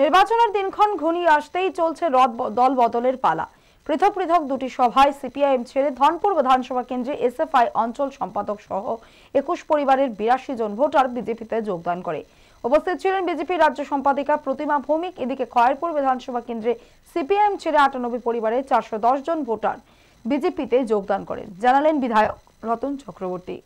নির্বাচনের দিনক্ষণ ঘনিয়ে আসতেই চলছে রদ দল বদলের পালা। পৃথক পৃথক দুটি সভায় সিপিআইএম ছেড়ে ধনপুর বিধানসভা কেন্দ্রে এসএফআই অঞ্চল সম্পাদক সহ একুশ পরিবারের বিরাশি জন ভোটার বিজেপিতে যোগদান করে। উপস্থিত ছিলেন বিজেপি রাজ্য সম্পাদিকা প্রতিমা ভৌমিক, এদিকে খয়েরপুর বিধানসভা কেন্দ্রে সিপিআইএম ছেড়ে আটানব্বই পরিবারের চারশো দশ জন ভোটার বিজেপিতে যোগদান করেন। জানালেন বিধায়ক রতন চক্রবর্তী।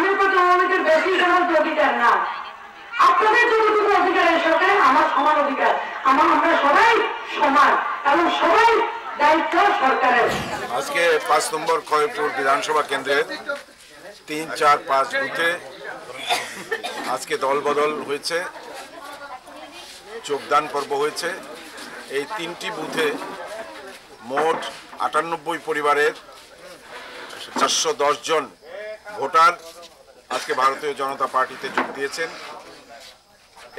আমি প্রতি অনেকের বেশি সমস্ত অধিকার না। আপনাদের যতটুকু অধিকার এই সরকারে আমার সমান অধিকার। আমার, আমরা সবাই সমান এবং সবাই দায়িত্ব সরকারের। আজকে পাঁচ নম্বর খয়পুর বিধানসভা কেন্দ্রের তিন, চার, পাঁচ বুথে আজকে দলবদল হয়েছে, যোগদান পর্ব হয়েছে। এই তিনটি বুথে মোট আটানব্বই পরিবারের চারশো দশ জন ভোটার আজকে ভারতীয় জনতা পার্টিতে যোগ দিয়েছেন।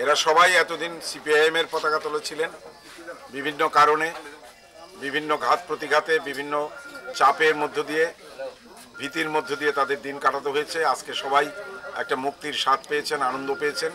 এরা সবাই এতদিন সিপিআইএম এর পতাকা তুলেছিলেন। বিভিন্ন কারণে, বিভিন্ন ঘাত প্রতিঘাতে, বিভিন্ন চাপের মধ্য দিয়ে, ভীতির মধ্য দিয়ে তাদের দিন কাটাতে হয়েছে। আজকে সবাই একটা মুক্তির স্বাদ পেয়েছেন, আনন্দ পেয়েছেন।